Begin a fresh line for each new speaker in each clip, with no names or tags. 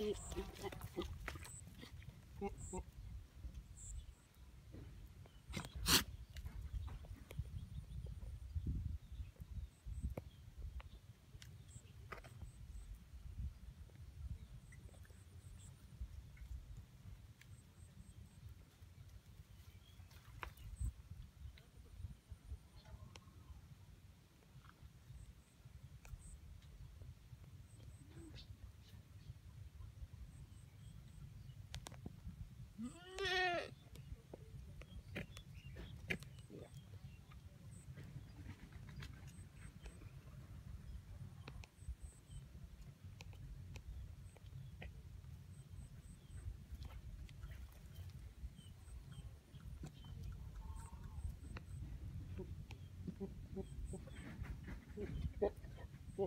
eat.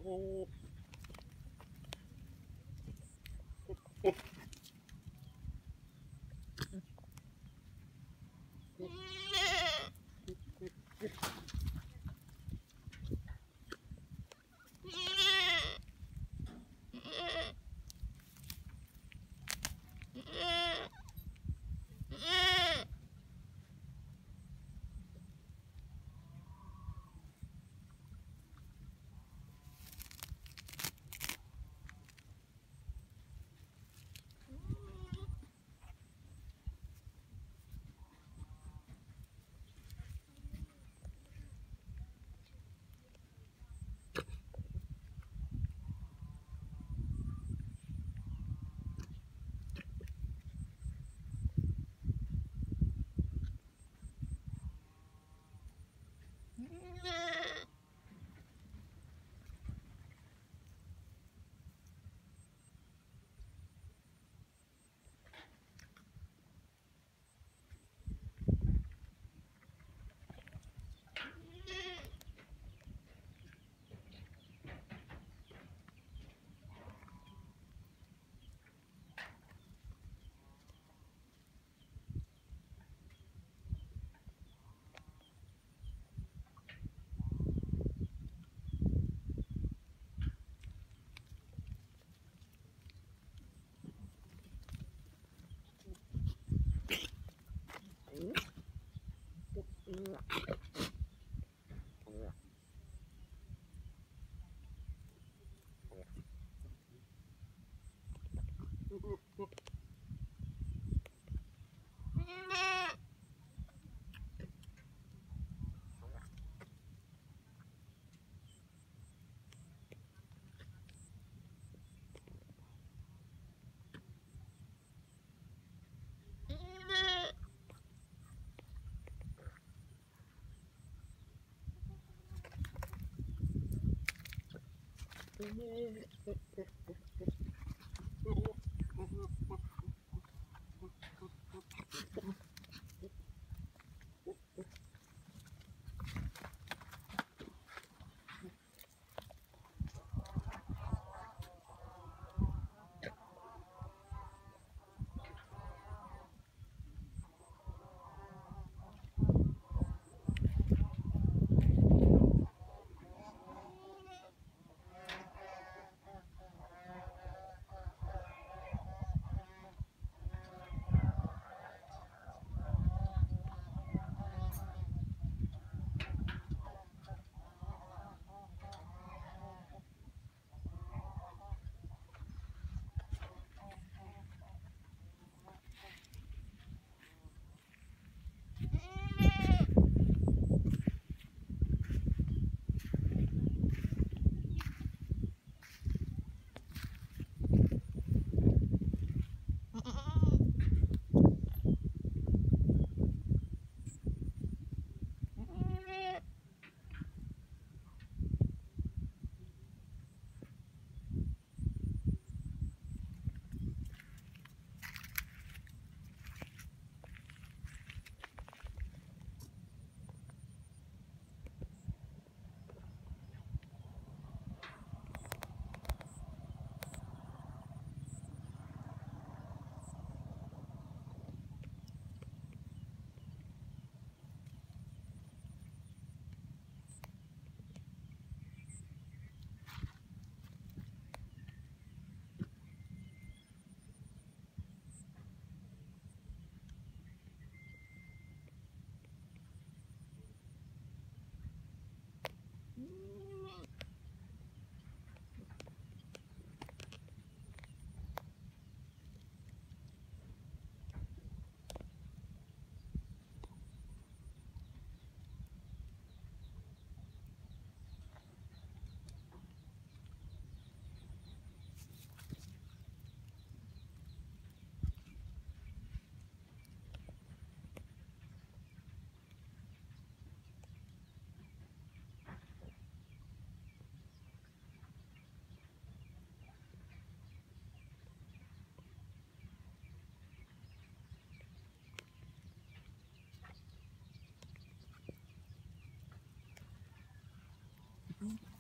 oh, Yeah. Mm-hmm.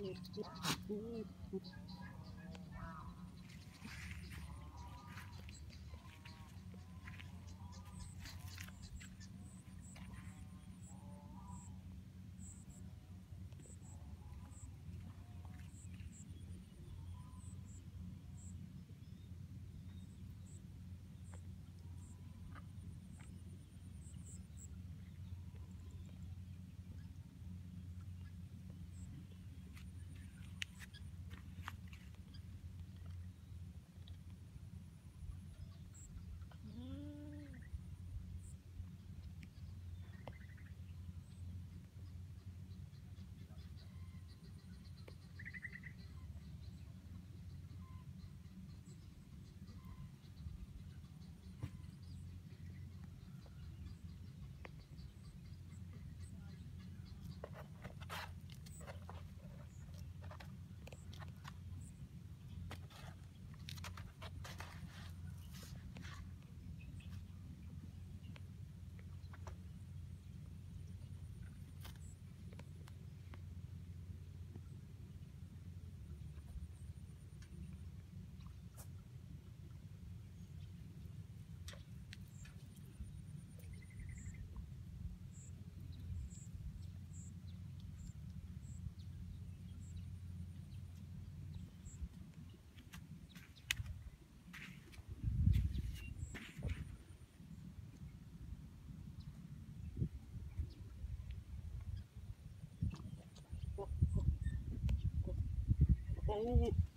Нет, нет, нет. Oh.